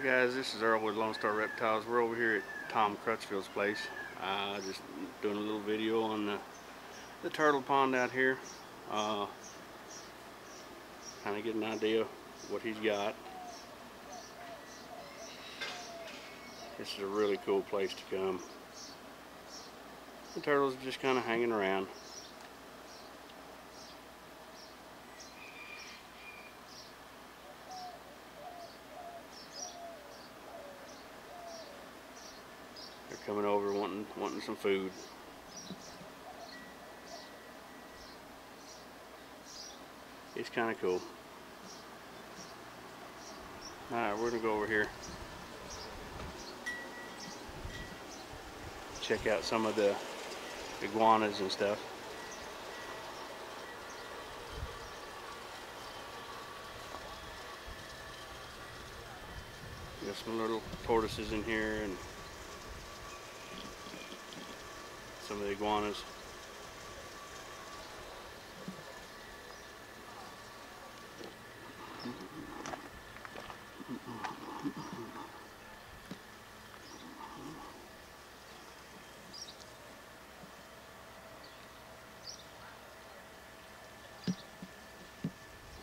Hey guys, this is Earl with Lone Star Reptiles. We're over here at Tom Crutchfield's place. Uh, just doing a little video on the, the turtle pond out here. Uh, kind of get an idea what he's got. This is a really cool place to come. The turtles are just kind of hanging around. Coming over wanting wanting some food. It's kind of cool. Alright, we're going to go over here. Check out some of the iguanas and stuff. Got some little tortoises in here and some of the iguanas.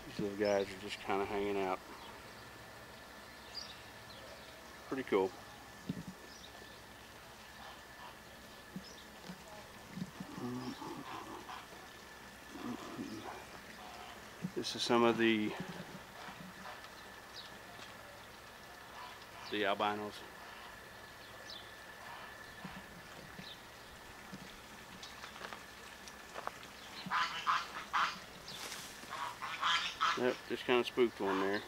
These little guys are just kind of hanging out. Pretty cool. This is some of the the albinos. Yep, just kind of spooked one there.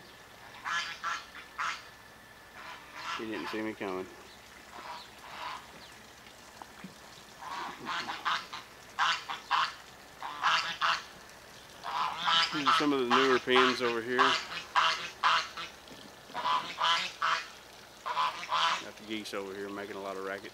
He didn't see me coming. These are some of the newer pins over here. Got the geese over here making a lot of racket.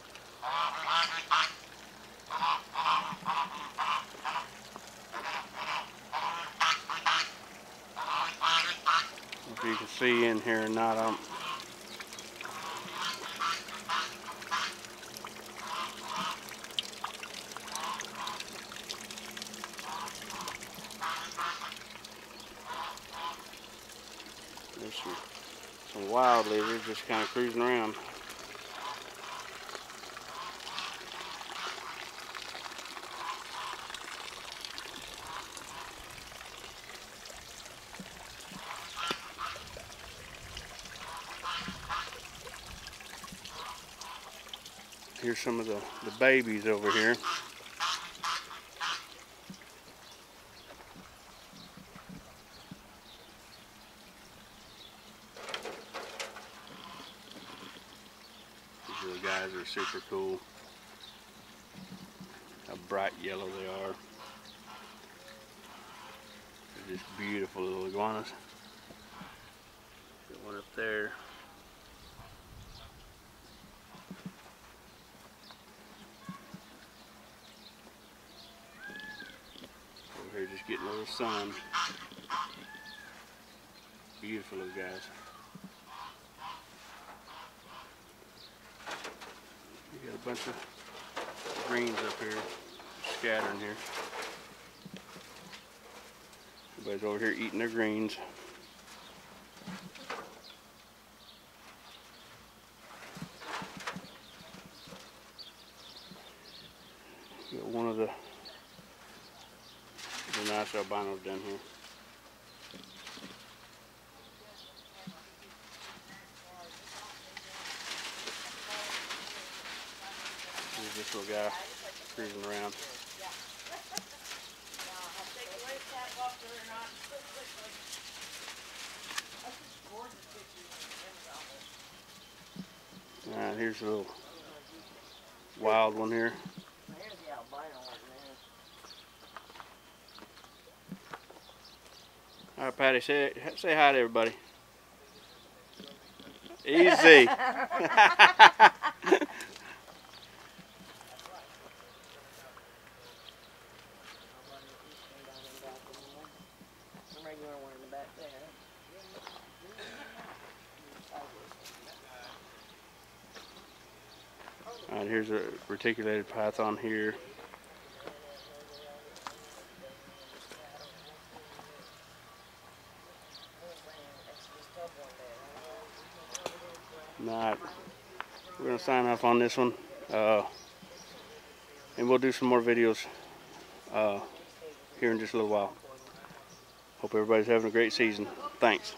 If you can see in here or not, I'm There's some, some wild lizards just kind of cruising around. Here's some of the, the babies over here. Guys are super cool. How bright yellow they are. They're just beautiful little iguanas. Got one up there. Over here just getting a little sun. Beautiful little guys. We got a bunch of greens up here, scattering here. Everybody's over here eating their greens. Got one of the the nice albinos down here. This little guy cruising around. Alright, here's a little wild one here. Alright, Patty, say say hi to everybody. Easy. regular one in the back there. And here's a reticulated python here. Not. We're gonna sign off on this one, uh, and we'll do some more videos uh, here in just a little while. Hope everybody's having a great season. Thanks.